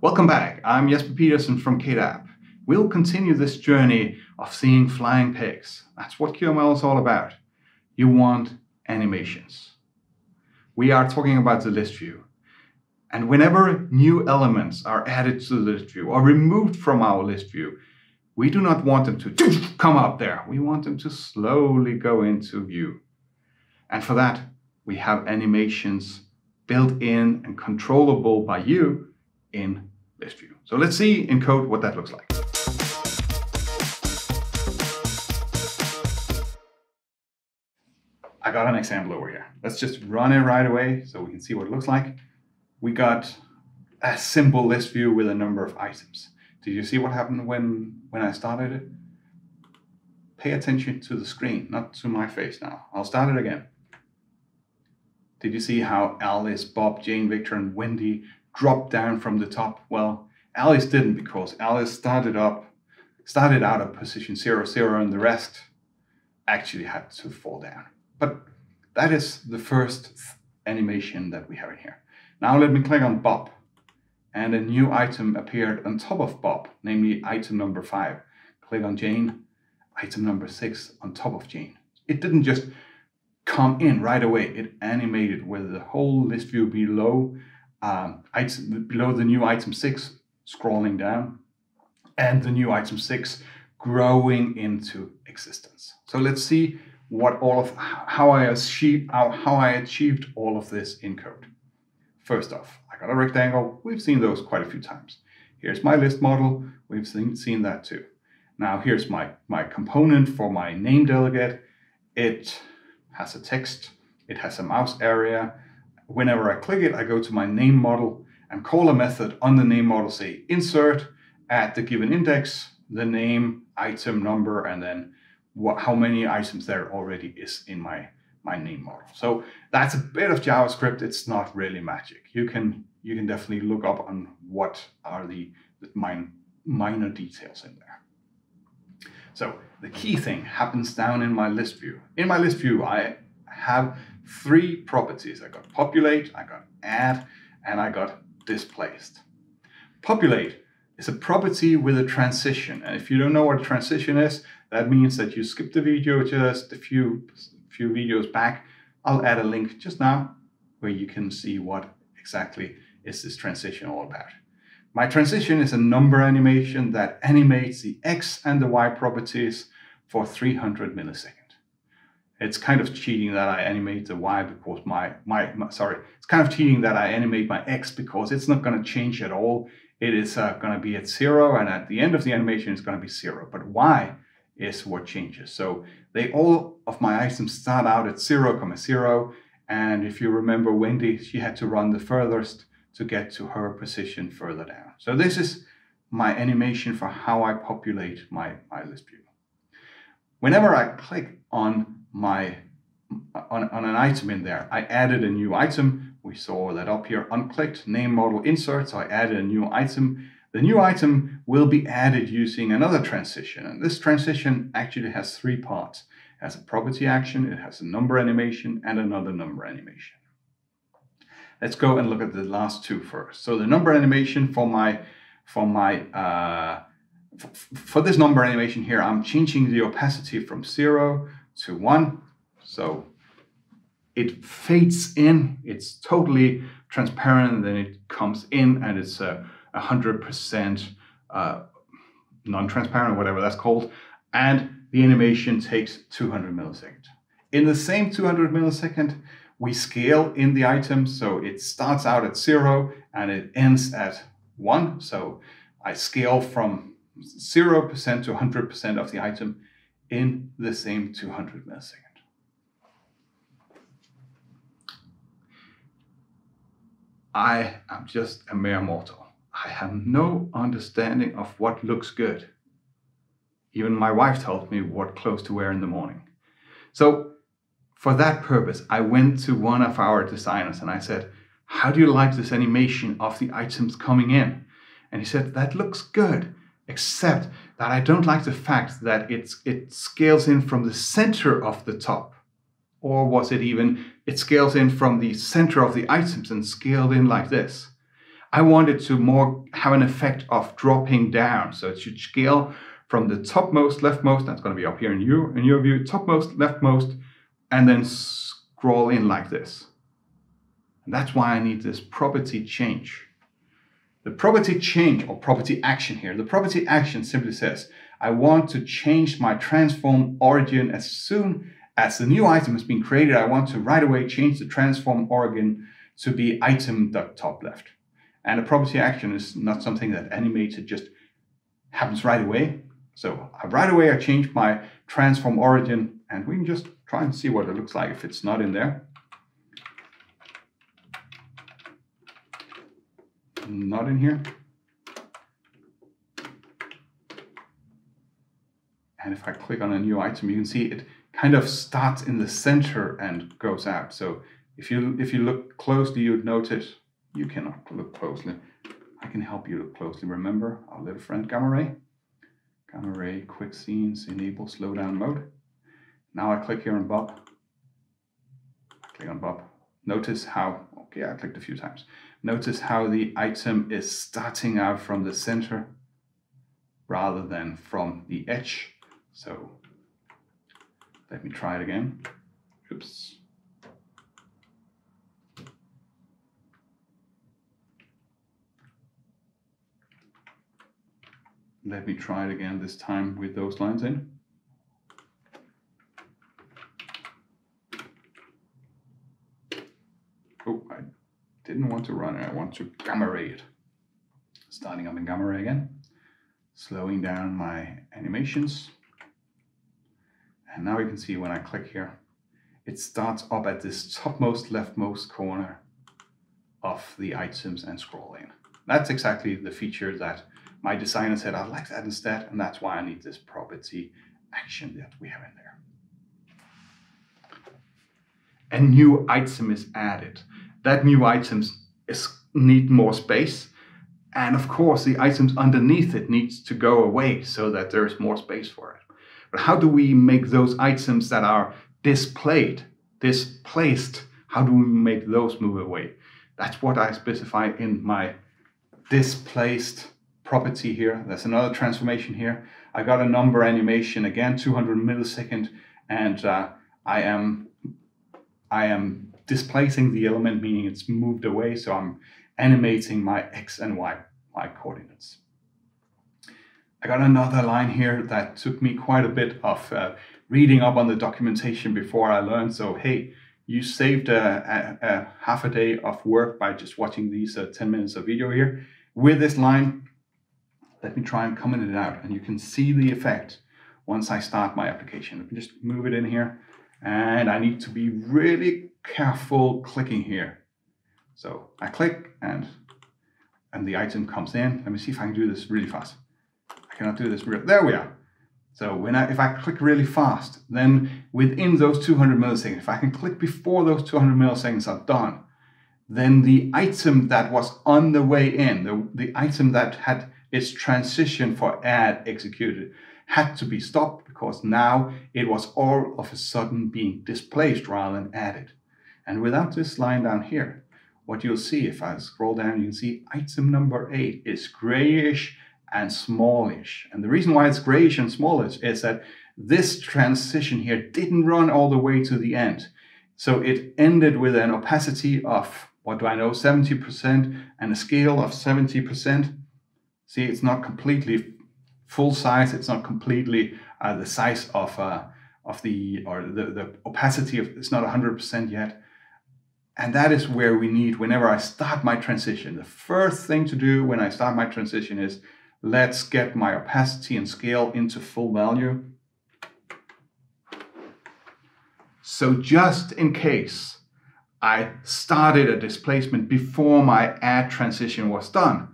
Welcome back. I'm Jesper Pedersen from KDAB. We'll continue this journey of seeing flying pigs. That's what QML is all about. You want animations. We are talking about the list view. And whenever new elements are added to the list view or removed from our list view, we do not want them to come up there. We want them to slowly go into view. And for that, we have animations built in and controllable by you in list view. So let's see in code what that looks like. I got an example over here. Let's just run it right away so we can see what it looks like. We got a simple list view with a number of items. Did you see what happened when, when I started it? Pay attention to the screen, not to my face now. I'll start it again. Did you see how Alice, Bob, Jane, Victor, and Wendy dropped down from the top? Well, Alice didn't because Alice started up, started out at position zero, zero, and the rest actually had to fall down. But that is the first animation that we have in here. Now let me click on Bob and a new item appeared on top of Bob, namely item number five. Click on Jane, item number six on top of Jane. It didn't just come in right away. It animated with the whole list view below, um, item, below the new item six scrolling down and the new item six growing into existence. So let's see what all of how I achieved how, I achieved all of this in code. First off, I got a rectangle. We've seen those quite a few times. Here's my list model. We've seen, seen that too. Now here's my, my component for my name delegate. It has a text. It has a mouse area. Whenever I click it, I go to my name model and call a method on the name model, say insert at the given index, the name, item number, and then what, how many items there already is in my, my name model. So that's a bit of JavaScript. It's not really magic. You can, you can definitely look up on what are the, the minor, minor details in there. So the key thing happens down in my list view. In my list view, I have three properties. I got populate, I got add, and I got displaced. Populate is a property with a transition. And if you don't know what a transition is, that means that you skip the video just a few, few videos back. I'll add a link just now where you can see what exactly is this transition all about. My transition is a number animation that animates the X and the Y properties for 300 milliseconds. It's kind of cheating that I animate the Y because my, my, my sorry, it's kind of cheating that I animate my X because it's not going to change at all. It is uh, going to be at zero and at the end of the animation it's going to be zero. But Y is what changes. So they all of my items start out at 0, comma 0. And if you remember Wendy, she had to run the furthest to get to her position further down. So this is my animation for how I populate my, my list view. Whenever I click on my on, on an item in there, I added a new item. We saw that up here, onClicked, name model insert. So I added a new item the new item will be added using another transition. And this transition actually has three parts. It has a property action, it has a number animation, and another number animation. Let's go and look at the last two first. So the number animation for my, for my, uh, for this number animation here, I'm changing the opacity from zero to one. So it fades in, it's totally transparent, and then it comes in and it's a, 100% uh, non-transparent, whatever that's called, and the animation takes 200 milliseconds. In the same 200 millisecond, we scale in the item, so it starts out at zero and it ends at one. So I scale from 0% to 100% of the item in the same 200 millisecond. I am just a mere mortal. I have no understanding of what looks good. Even my wife told me what clothes to wear in the morning. So, for that purpose, I went to one of our designers and I said, How do you like this animation of the items coming in? And he said, That looks good, except that I don't like the fact that it's, it scales in from the center of the top. Or was it even, it scales in from the center of the items and scaled in like this? I want it to more have an effect of dropping down. So it should scale from the topmost leftmost, that's going to be up here in your, in your view, topmost leftmost, and then scroll in like this. And that's why I need this property change. The property change or property action here, the property action simply says, I want to change my transform origin as soon as the new item has been created. I want to right away change the transform origin to be item.top left. And a property action is not something that animates, it just happens right away. So right away I change my transform origin and we can just try and see what it looks like if it's not in there. Not in here. And if I click on a new item, you can see it kind of starts in the center and goes out. So if you if you look closely, you'd notice you cannot look closely. I can help you look closely. Remember our little friend GammaRay. Gamma Ray quick scenes enable slowdown mode. Now I click here on Bob. I click on Bob. Notice how, okay, I clicked a few times. Notice how the item is starting out from the center rather than from the edge. So let me try it again. Oops. Let me try it again this time with those lines in. Oh, I I want to GammaRay it. Starting up in GammaRay again. Slowing down my animations. And now you can see when I click here, it starts up at this topmost leftmost corner of the items and scrolling. That's exactly the feature that my designer said, I'd like that instead, and that's why I need this property action that we have in there. A new item is added. That new item is need more space. And of course, the items underneath it needs to go away so that there is more space for it. But how do we make those items that are displayed, displaced, how do we make those move away? That's what I specify in my displaced property here. There's another transformation here. I got a number animation again, 200 millisecond, and uh, I am I am displacing the element, meaning it's moved away. So I'm animating my x and y, y coordinates. I got another line here that took me quite a bit of uh, reading up on the documentation before I learned. So, hey, you saved a, a, a half a day of work by just watching these uh, 10 minutes of video here. With this line, let me try and comment it out and you can see the effect once I start my application. Let me just move it in here and I need to be really careful clicking here. So I click and and the item comes in. Let me see if I can do this really fast I cannot do this. Real there we are. So when I, if I click really fast, then within those 200 milliseconds, if I can click before those 200 milliseconds are done, then the item that was on the way in, the, the item that had its transition for add executed, had to be stopped because now it was all of a sudden being displaced rather than added. And without this line down here, what you'll see if I scroll down, you can see item number eight is grayish and smallish. And the reason why it's grayish and smallish is that this transition here didn't run all the way to the end. So it ended with an opacity of, what do I know, 70% and a scale of 70%. See, it's not completely full size. It's not completely uh, the size of, uh, of the, or the, the opacity of, it's not 100% yet. And that is where we need, whenever I start my transition, the first thing to do when I start my transition is Let's get my opacity and scale into full value. So just in case I started a displacement before my add transition was done,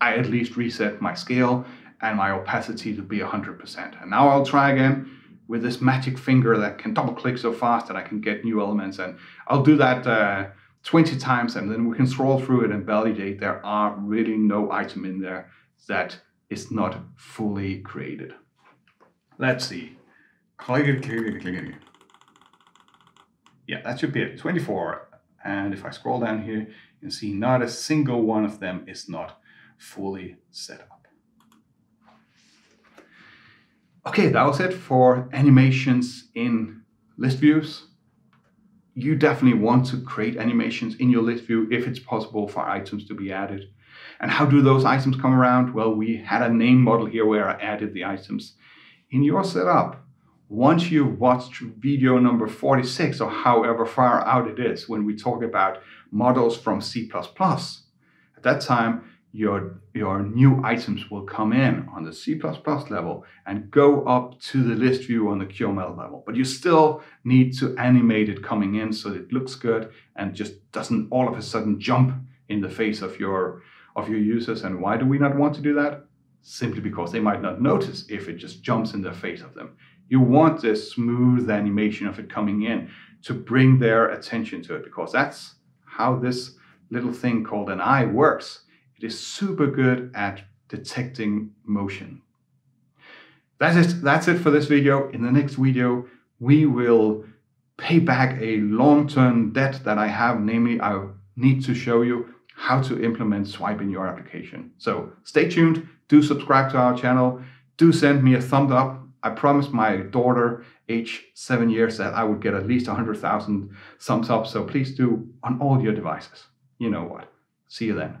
I at least reset my scale and my opacity to be 100%. And now I'll try again with this magic finger that can double click so fast that I can get new elements. And I'll do that uh, 20 times and then we can scroll through it and validate there are really no item in there that is not fully created. Let's see. Click it, click it, click it. Yeah, that should be it. 24. And if I scroll down here, You can see, not a single one of them is not fully set up. Okay, that was it for animations in list views. You definitely want to create animations in your list view if it's possible for items to be added. And how do those items come around? Well, we had a name model here where I added the items. In your setup, once you've watched video number 46 or however far out it is when we talk about models from C++, at that time, your, your new items will come in on the C++ level and go up to the list view on the QML level. But you still need to animate it coming in so it looks good and just doesn't all of a sudden jump in the face of your, of your users. And why do we not want to do that? Simply because they might not notice if it just jumps in the face of them. You want this smooth animation of it coming in to bring their attention to it because that's how this little thing called an eye works it is super good at detecting motion. That's it, that's it for this video. In the next video, we will pay back a long-term debt that I have. Namely, I need to show you how to implement swipe in your application. So stay tuned, do subscribe to our channel, do send me a thumbs up. I promised my daughter, age seven years, that I would get at least 100,000 thumbs up. So please do on all your devices. You know what. See you then.